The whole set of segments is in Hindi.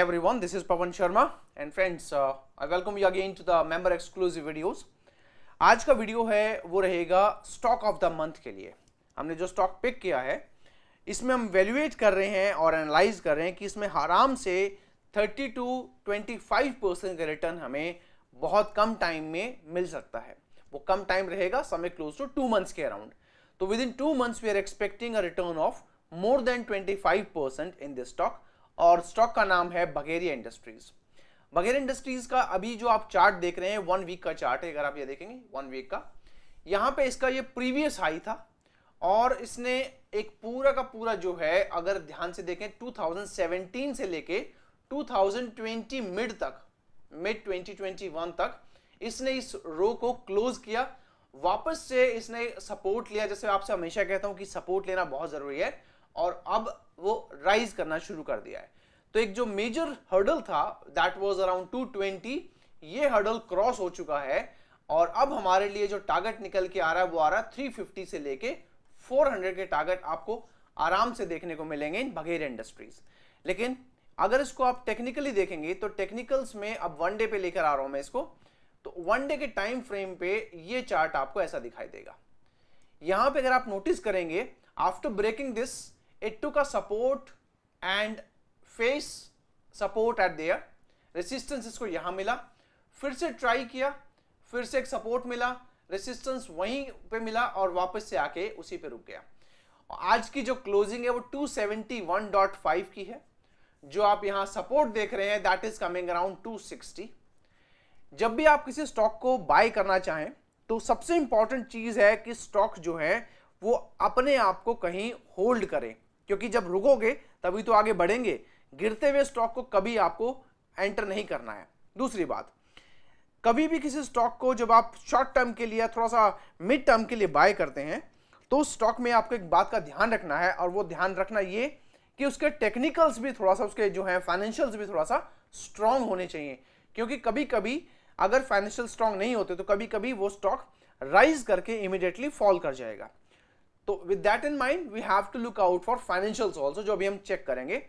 everyone, this is Pawan Sharma. And friends, uh, I welcome you again to the member exclusive videos. आज का वीडियो है वो रहेगा स्टॉक ऑफ़ द मंथ के लिए। हमने जो स्टॉक पिक किया है इसमें हम वैल्यूएट कर रहे हैं और एनालाइज कर रहे हैं कि इसमें आराम से 30 टू 25 परसेंट का रिटर्न हमें बहुत कम टाइम में मिल सकता है। वो कम टाइम रहेगा समय क्लोज टू टू मंथ्स के अराउंड तो with in two months we are expecting a return of more than 25 percent in this stock और स्टॉक का नाम है बघेरिया इंडस्ट्रीज़ बघेरिया इंडस्ट्रीज़ का अभी जो आप चार्ट देख रहे हैं वन वीक का चार्ट है, अगर आप ये देखेंगे वन वीक का। यहाँ पे इसका ये प्रीवियस हाई था और इसने एक पूरा का पूरा जो है, अगर ध्यान से देखें 2017 से लेके 2020 मिड तक मिड 2021 तक, इसने इस रो को क्लोज किया। वापस से इसने सपोर्ट लिया। जैसे आपसे हमेशा कहता हूँ कि सपोर्ट लेना बहुत ज़रूरी है। और अब वो राइज करना शुरू कर दिया है। तो एक जो मेजर हर्डल था दैट वाज अराउंड 220 ये हर्डल क्रॉस हो चुका है और अब हमारे लिए जो टारगेट निकल के आ रहा है, वो आ रहा है 350 से लेके 400 के टारगेट आपको आराम से देखने को मिलेंगे इन बघेर इंडस्ट्रीज़ लेकिन अगर इसको आप टेक्निकली देखेंगे तो टेक्निकल्स में अब वन डे पे लेकर आ रहा हूँ मैं इसको तो वन डे के टाइम फ्रेम पे ये चार्ट आपको ऐसा दिखाई देगा। यहाँ पे अगर आप नोटिस करेंगे after breaking this it took a support and face support at there. Resistance इसको यहाँ मिला, फिर से ट्राई किया, फिर से एक सपोर्ट मिला रेसिस्टेंस वहीं पे मिला और वापस से आके उसी पे रुक गया। आज की जो क्लोजिंग है वो 271.5 की है। जो आप यहाँ सपोर्ट देख रहे हैं दैट इज़ कमिंग अराउंड 260 जब भी आप किसी स्टॉक को बाय करना चाहें तो सबसे इंपॉर्टेंट चीज़ है कि स्टॉक जो है, वो अपने आप को कहीं होल्ड करें। क्योंकि जब रुकोगे, तभी तो आगे बढ़ेंगे। गिरते हुए स्टॉक को कभी आपको एंटर नहीं करना है। दूसरी बात, कभी भी किसी स्टॉक को जब आप शॉर्ट टर्म के लिए थोड़ा सा मिड टर्म के लिए बाय करते हैं तो स्टॉक में आपको एक बात का ध्यान रखना है और वो ध्यान रखना ये कि उसके टेक्निकल्स भी थोड़ा सा उसके जो है फाइनेंशियल्स भी थोड़ा सा स्ट्रांग होने चाहिए। क्योंकि कभी कभी अगर फाइनेंशियल स्ट्रांग नहीं होते तो कभी कभी वो स्टॉक राइज करके इमिडिएटली फॉल कर जाएगा। तो with that in mind we have to look out for financials also जो अभी हम चेक करेंगे।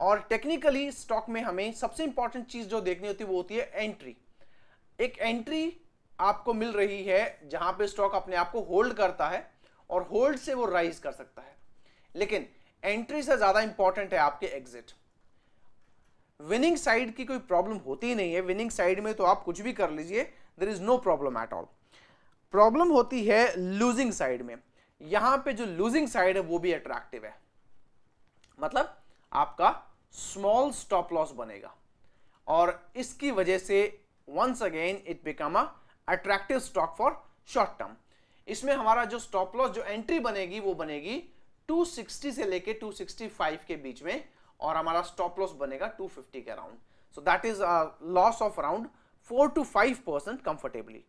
और टेक्निकली स्टॉक में हमें सबसे इंपॉर्टेंट चीज़ जो देखनी होती है, वो होती है एंट्री एक एंट्री आपको मिल रही है, जहाँ पे स्टॉक अपने आप को होल्ड करता है, और होल्ड से वो राइज कर सकता है। लेकिन एंट्री से ज़्यादा इंपॉर्टेंट है आपके एग्जिट विनिंग साइड की कोई प्रॉब्लम होती ही नहीं है। विनिंग साइड में तो आप कुछ भी कर लीजिए there is no problem at all problem होती है लूजिंग साइड में। यहाँ पे जो लूजिंग साइड है, वो भी अट्रैक्टिव है। मतलब आपका स्मॉल स्टॉप लॉस बनेगा। और इसकी वजह से once again it become attractive stock for short term इसमें हमारा जो स्टॉप लॉस जो एंट्री बनेगी, वो बनेगी 260 से लेके 265 के बीच में, और हमारा स्टॉप लॉस बनेगा 250 के around so that is loss of around four to five percent comfortably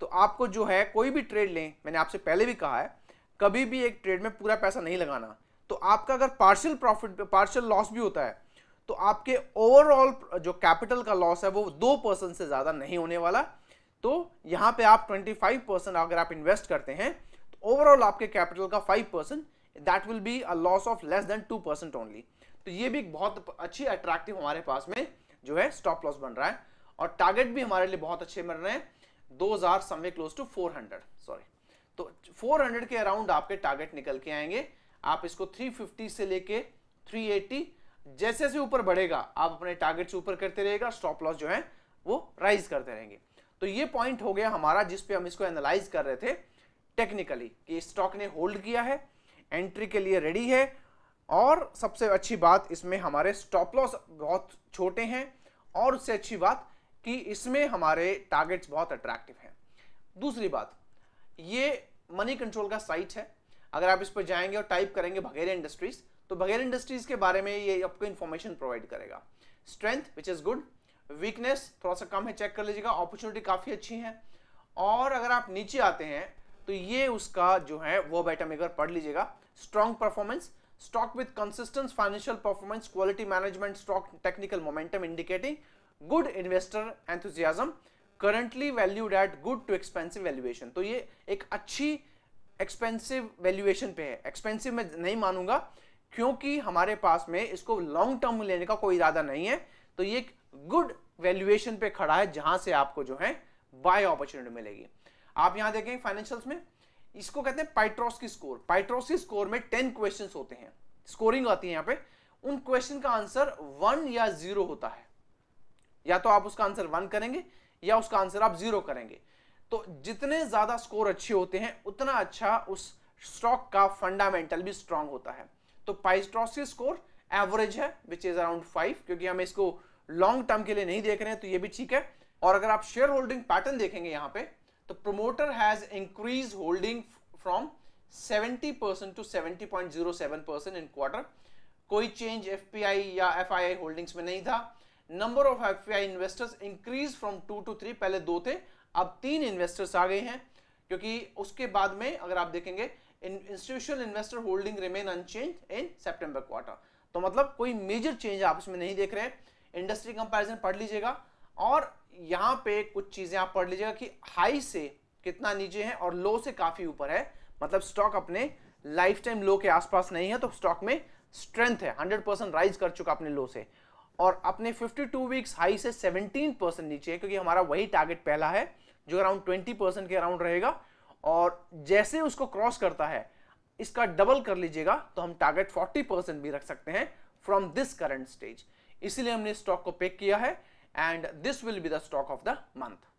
तो आपको जो है, कोई भी ट्रेड लें, मैंने आपसे पहले भी कहा है कभी भी एक ट्रेड में पूरा पैसा नहीं लगाना। तो आपका अगर पार्शियल प्रॉफिट पार्शियल लॉस भी होता है तो आपके ओवरऑल जो कैपिटल का लॉस है, वो दो परसेंट से ज़्यादा नहीं होने वाला। तो यहाँ पे आप 25 परसेंट अगर आप इन्वेस्ट करते हैं तो ओवरऑल आपके कैपिटल का 5 percent that will be a loss of less than 2 percent only तो ये भी एक बहुत अच्छी अट्रैक्टिव हमारे पास में जो है स्टॉप लॉस बन रहा है। और टारगेट भी हमारे लिए बहुत अच्छे बन रहे हैं, दो हज़ार समय क्लोज टू फोर सॉरी तो 400 के अराउंड आपके टारगेट निकल के आएँगे। आप इसको 350 से लेके 380 जैसे जैसे ऊपर बढ़ेगा, आप अपने टारगेट से ऊपर करते रहेगा स्टॉप लॉस जो है, वो राइज करते रहेंगे। तो ये पॉइंट हो गया हमारा जिस पे हम इसको एनालाइज कर रहे थे टेक्निकली कि स्टॉक ने होल्ड किया है एंट्री के लिए रेडी है, और सबसे अच्छी बात इसमें हमारे स्टॉप लॉस बहुत छोटे हैं, और उससे अच्छी बात कि इसमें हमारे टारगेट्स बहुत अट्रैक्टिव हैं। दूसरी बात, ये मनी कंट्रोल का साइट है। अगर आप इस पर जाएँगे और टाइप करेंगे बघेरे इंडस्ट्रीज़ तो बघेरे इंडस्ट्रीज़ के बारे में ये आपको इन्फॉर्मेशन प्रोवाइड करेगा। Strength which is good weakness थोड़ा सा कम है चेक कर लीजिएगा। अपॉर्चुनिटी काफ़ी अच्छी है। और अगर आप नीचे आते हैं तो ये उसका जो है, वो बैटम एक बार पढ़ लीजिएगा। Strong performance stock with consistence financial performance quality management stock technical momentum indicating good investor enthusiasm currently valued at good to expensive valuation तो ये एक अच्छी एक्सपेंसिव वैल्यूएशन पे है। एक्सपेंसिव मैं नहीं मानूँगा, क्योंकि हमारे पास में इसको लॉन्ग टर्म लेने का कोई इरादा नहीं है। तो ये एक गुड वैल्यूएशन पे खड़ा है, जहाँ से आपको जो है बाय अपॉर्चुनिटी मिलेगी। आप यहाँ देखेंगे फाइनेंशियल्स में, इसको कहते हैं पाइट्रोस की स्कोर पाइट्रोस की स्कोर में टेन क्वेश्चन होते हैं। स्कोरिंग आती है यहाँ पे। उन क्वेश्चन का आंसर वन या ज़ीरो होता है। या तो आप उसका आंसर वन करेंगे या उसका आंसर आप ज़ीरो करेंगे। तो जितने ज़्यादा स्कोर अच्छे होते हैं, उतना अच्छा उस स्टॉक का फंडामेंटल भी स्ट्रांग होता है। तो पाइस्ट्रॉस स्कोर एवरेज है विच इज़ अराउंड फाइव क्योंकि हम इसको लॉन्ग टर्म के लिए नहीं देख रहे हैं तो ये भी ठीक है। और अगर आप शेयर होल्डिंग पैटर्न देखेंगे यहाँ पे तो promoter has increase holding from 70 percent to 70.07 percent in quarter कोई चेंज एफपीआई या एफआईआई होल्डिंग्स में नहीं था। Number of FPI investors increase from two to three पहले दो थे, अब तीन इन्वेस्टर्स आ गए हैं, क्योंकि उसके बाद में अगर आप देखेंगे institutional investor holding remain unchange in September quarter तो मतलब कोई मेजर चेंज आप इसमें नहीं देख रहे इंडस्ट्री कंपैरिजन पढ़ लीजिएगा, और यहाँ पे कुछ चीज़ें आप पढ़ लीजिएगा कि हाई से कितना नीचे है और लो से काफ़ी ऊपर है। मतलब स्टॉक अपने लाइफ टाइम लो के आसपास नहीं है तो स्टॉक में स्ट्रेंथ है 100 परसेंट राइज कर चुका अपने लो से। और अपने 52 वीक्स हाई से 17 परसेंट नीचे है, क्योंकि हमारा वही टारगेट पहला है, जो अराउंड 20 परसेंट के अराउंड रहेगा। और जैसे उसको क्रॉस करता है, इसका डबल कर लीजिएगा तो हम टारगेट 40 परसेंट भी रख सकते हैं फ्रॉम दिस करंट स्टेज इसीलिए हमने स्टॉक को पिक किया है and this will be the stock of the month